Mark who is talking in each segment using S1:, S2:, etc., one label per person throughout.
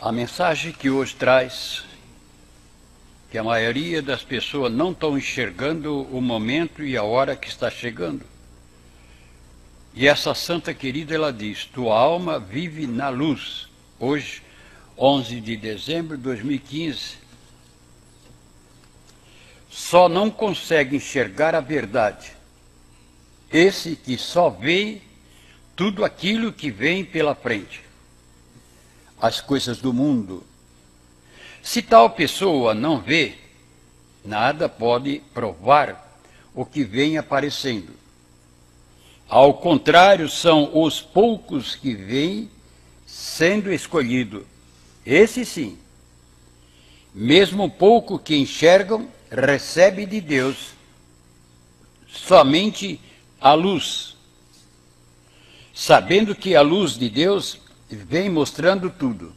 S1: A mensagem que hoje traz que a maioria das pessoas não estão enxergando o momento e a hora que está chegando. E essa santa querida ela diz: "Tua alma vive na luz". Hoje, 11 de dezembro de 2015, só não consegue enxergar a verdade. Esse que só vê tudo aquilo que vem pela frente as coisas do mundo. Se tal pessoa não vê, nada pode provar o que vem aparecendo. Ao contrário, são os poucos que vêm sendo escolhidos. Esse sim. Mesmo pouco que enxergam, recebe de Deus somente a luz, sabendo que a luz de Deus vem mostrando tudo.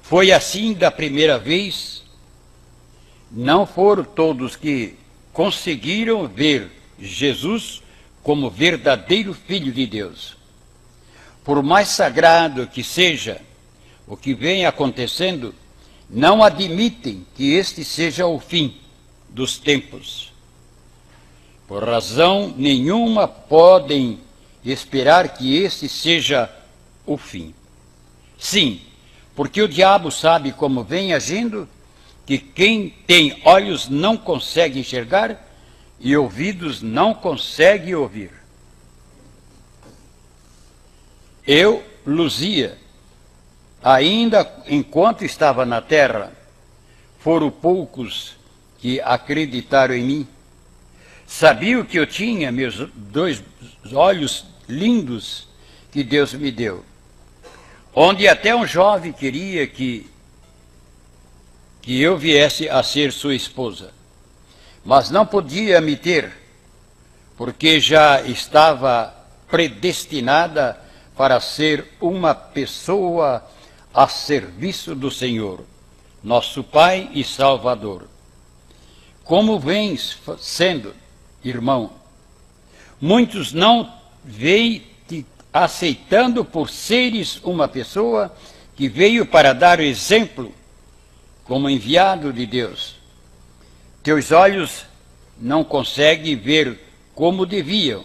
S1: Foi assim da primeira vez, não foram todos que conseguiram ver Jesus como verdadeiro Filho de Deus. Por mais sagrado que seja o que vem acontecendo, não admitem que este seja o fim dos tempos. Por razão nenhuma podem esperar que este seja o fim. Sim, porque o diabo sabe como vem agindo, que quem tem olhos não consegue enxergar e ouvidos não consegue ouvir. Eu, Luzia, ainda enquanto estava na terra, foram poucos que acreditaram em mim. Sabiam que eu tinha meus dois olhos lindos que Deus me deu onde até um jovem queria que, que eu viesse a ser sua esposa, mas não podia me ter, porque já estava predestinada para ser uma pessoa a serviço do Senhor, nosso Pai e Salvador. Como vens sendo, irmão? Muitos não veem aceitando por seres uma pessoa que veio para dar o exemplo como enviado de Deus. Teus olhos não conseguem ver como deviam,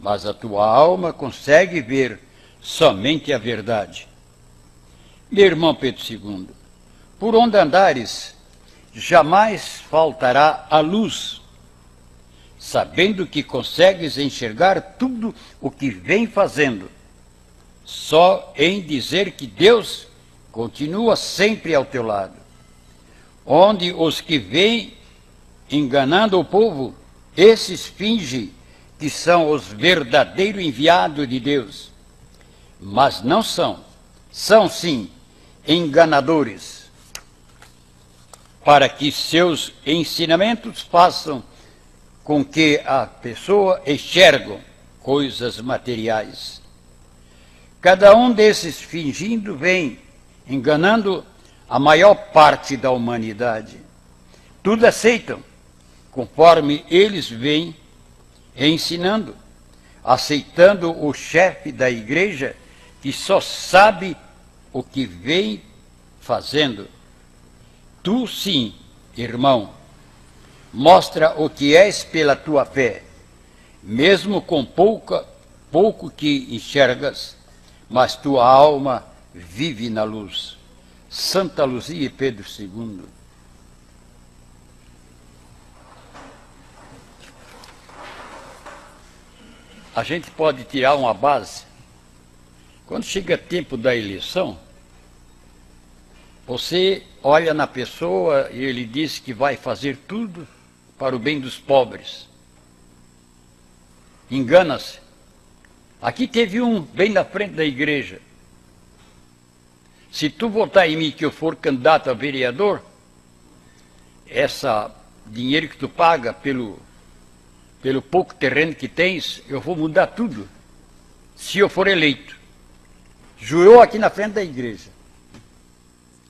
S1: mas a tua alma consegue ver somente a verdade. Meu irmão Pedro II, por onde andares, jamais faltará a luz sabendo que consegues enxergar tudo o que vem fazendo, só em dizer que Deus continua sempre ao teu lado. Onde os que vêm enganando o povo, esses fingem que são os verdadeiros enviados de Deus, mas não são, são sim enganadores, para que seus ensinamentos façam com que a pessoa enxerga coisas materiais. Cada um desses fingindo vem enganando a maior parte da humanidade. Tudo aceitam, conforme eles vêm ensinando, aceitando o chefe da igreja que só sabe o que vem fazendo. Tu sim, irmão, mostra o que és pela tua fé, mesmo com pouca, pouco que enxergas, mas tua alma vive na luz. Santa Luzia e Pedro II. A gente pode tirar uma base. Quando chega tempo da eleição, você olha na pessoa e ele diz que vai fazer tudo para o bem dos pobres. Engana-se. Aqui teve um bem na frente da igreja. Se tu votar em mim que eu for candidato a vereador, essa dinheiro que tu paga pelo pelo pouco terreno que tens, eu vou mudar tudo. Se eu for eleito. Jurou aqui na frente da igreja.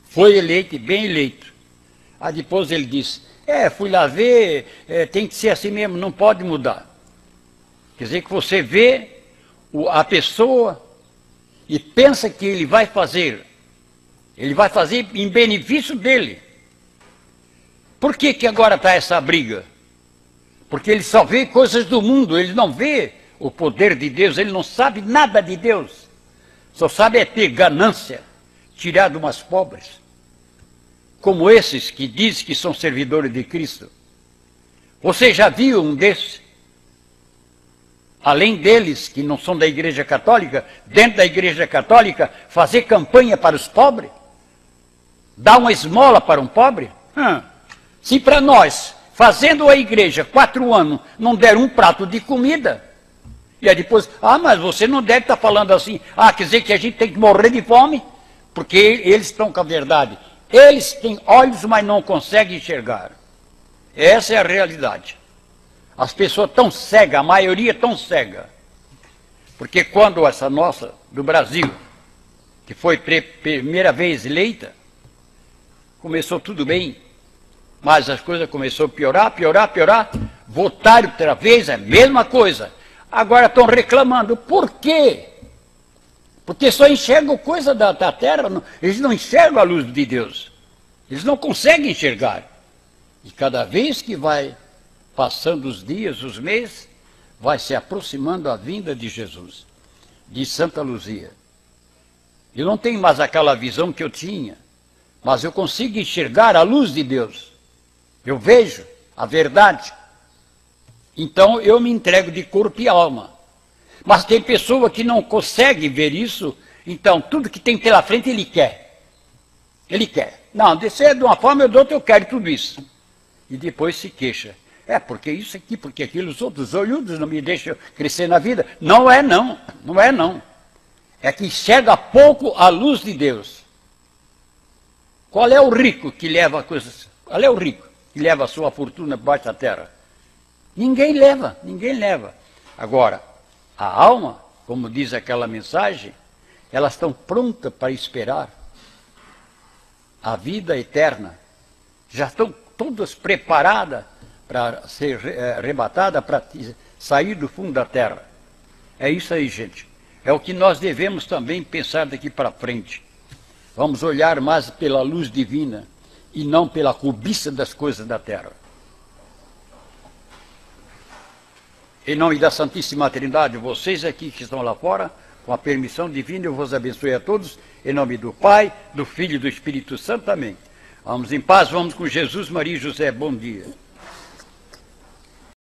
S1: Foi eleito, bem eleito. Aí depois ele disse: é, fui lá ver, é, tem que ser assim mesmo, não pode mudar. Quer dizer que você vê a pessoa e pensa que ele vai fazer, ele vai fazer em benefício dele. Por que, que agora está essa briga? Porque ele só vê coisas do mundo, ele não vê o poder de Deus, ele não sabe nada de Deus. Só sabe é ter ganância, tirar de umas pobres. Como esses que dizem que são servidores de Cristo. Você já viu um desses? Além deles, que não são da Igreja Católica, dentro da Igreja Católica, fazer campanha para os pobres? Dar uma esmola para um pobre? Hum. Se para nós, fazendo a igreja quatro anos, não der um prato de comida, e aí depois, ah, mas você não deve estar falando assim, ah, quer dizer que a gente tem que morrer de fome, porque eles estão com a verdade. Eles têm olhos, mas não conseguem enxergar. Essa é a realidade. As pessoas tão cegas, a maioria tão cega. Porque quando essa nossa, do Brasil, que foi primeira vez eleita, começou tudo bem, mas as coisas começaram a piorar, piorar, piorar. Votaram outra vez, é a mesma coisa. Agora estão reclamando. Por quê? Porque só enxergam coisa da, da terra, não, eles não enxergam a luz de Deus. Eles não conseguem enxergar. E cada vez que vai passando os dias, os meses, vai se aproximando a vinda de Jesus, de Santa Luzia. Eu não tenho mais aquela visão que eu tinha, mas eu consigo enxergar a luz de Deus. Eu vejo a verdade. Então eu me entrego de corpo e alma. Mas tem pessoa que não consegue ver isso, então tudo que tem pela frente ele quer. Ele quer. Não, descer de uma forma ou de outra eu quero tudo isso. E depois se queixa. É, porque isso aqui, porque aquilo, os outros olhudos não me deixam crescer na vida. Não é não, não é não. É que chega pouco a luz de Deus. Qual é o rico que leva coisas? Qual é o rico? que leva a sua fortuna baixo da terra? Ninguém leva, ninguém leva. Agora, a alma, como diz aquela mensagem, elas estão prontas para esperar a vida eterna. Já estão todas preparadas para ser é, arrebatadas, para sair do fundo da terra. É isso aí, gente. É o que nós devemos também pensar daqui para frente. Vamos olhar mais pela luz divina e não pela cobiça das coisas da terra. Em nome da Santíssima Trindade, vocês aqui que estão lá fora, com a permissão divina, eu vos abençoe a todos, em nome do Pai, do Filho e do Espírito Santo. Amém. Vamos em paz, vamos com Jesus, Maria e José. Bom dia.